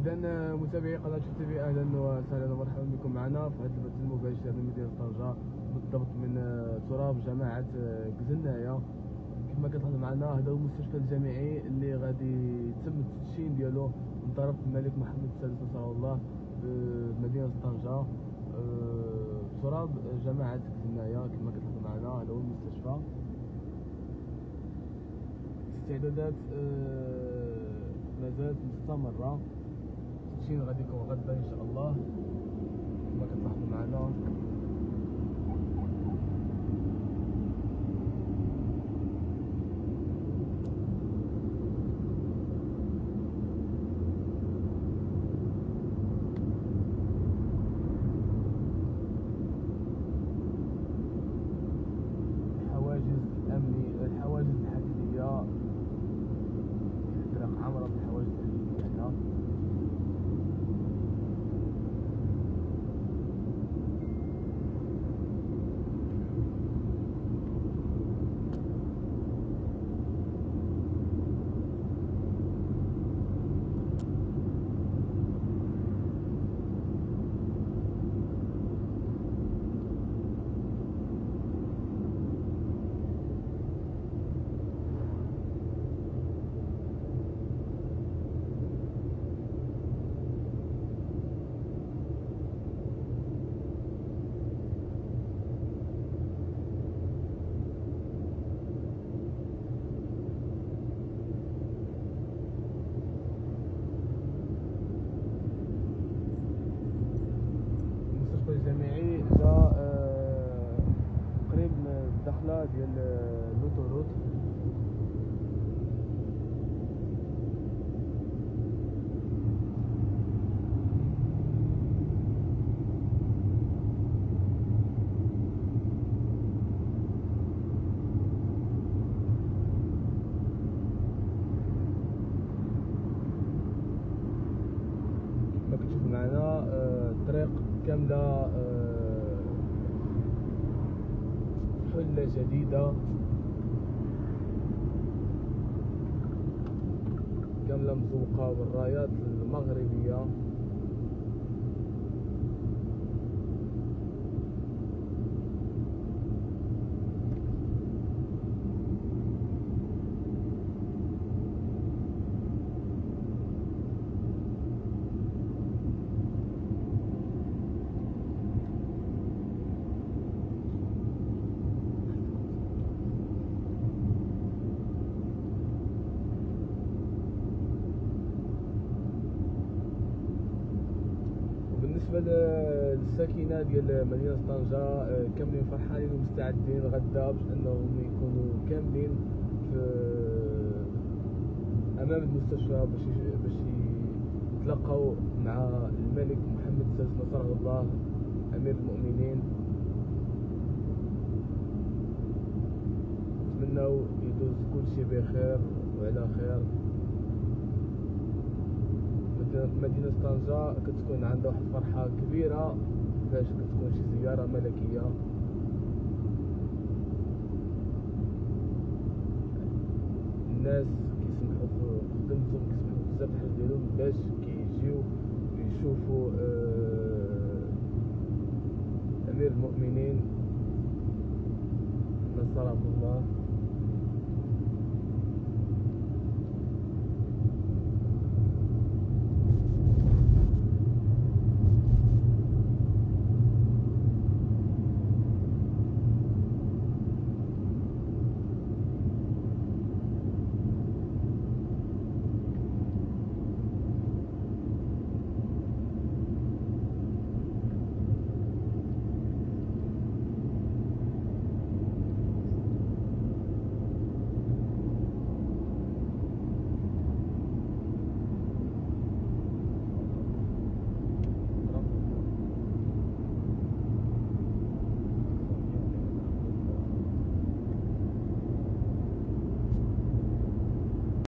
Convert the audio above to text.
إذا متابعي قناة تي أهلا وسهلا ومرحبا بكم معنا في هذا البث المباشر من مدينة طنجة بالضبط من تراب جماعة كزنايا. كما كتلاحظ معنا هذا هو المستشفى الجامعي اللي غادي يتم التدشين ديالو من طرف الملك محمد السادس نصره الله بمدينة طنجة. تراب جماعة كزنايا كما كتلاحظ معنا هذا هو المستشفى. استعدادات مازالت مستمرة. التدشين غادي يكون غدا إن شاء الله. كما كتلاحظوا معنا. المستشفى الجامعي جا آه، قريب من الدخلة ديال لوتوروت كتشوفوا معنا آه، الطريق كاملة آه، حلة جديدة. كاملة مزوقة بالرايات المغربية. وبالنسبة ل- للساكنة ديال مدينة طنجة آه، كاملين فرحانين ومستعدين غدا باش أنهم يكونوا كاملين في أمام المستشفى باش باش يتلاقاو مع الملك محمد السادس نصره الله أمير المؤمنين. نتمناو يدوز كل شيء بخير وعلى خير. مدينة- مدينة طنجة كتكون عندها واحد الفرحة كبيرة فاش كتكون شي زيارة ملكية. الناس كيسمحوا في خدمتهم كيسمحوا بزاف الحاجات ديالهم باش كيجيو يشوفوا آه، أمير المؤمنين. نصره الله.